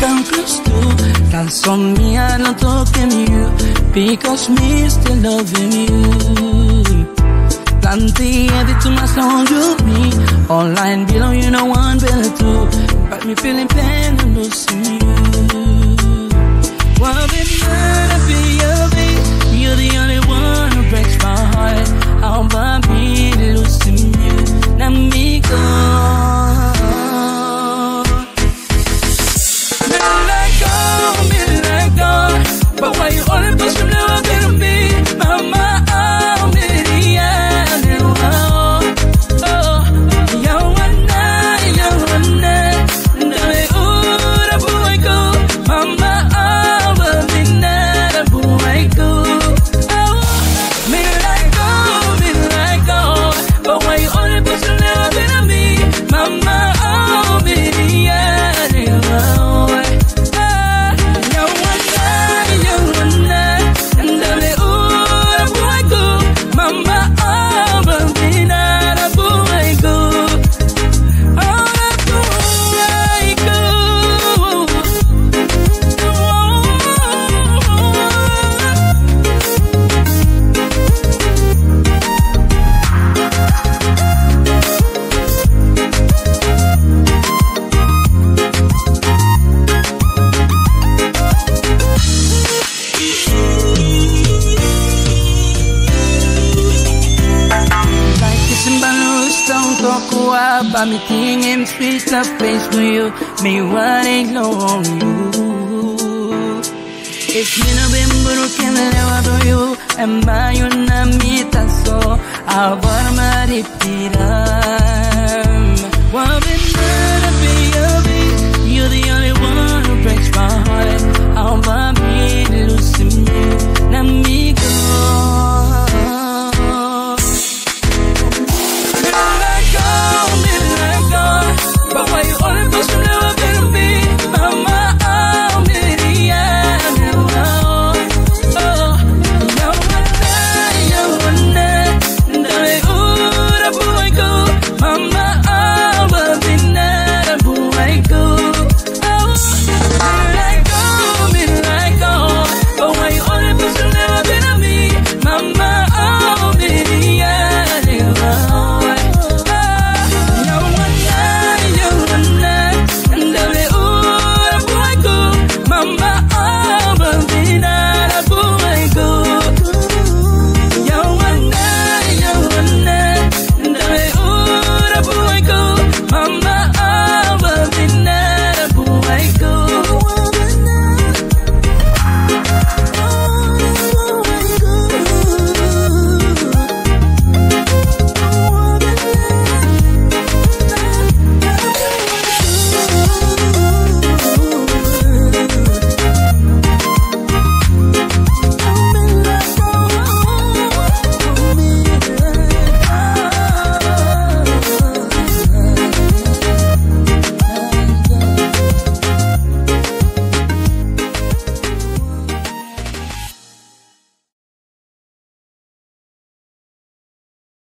come close to. Dance on me, I don't talking you. Because me still loving you. Plenty heavy to my song, you me. Online below, you know one better too. But me feeling pain and losing you. Don't talk about me thinking sweet stuff face for you. Me long you. If you know been broken, never do you. And by you, na mita so. Abar maripira.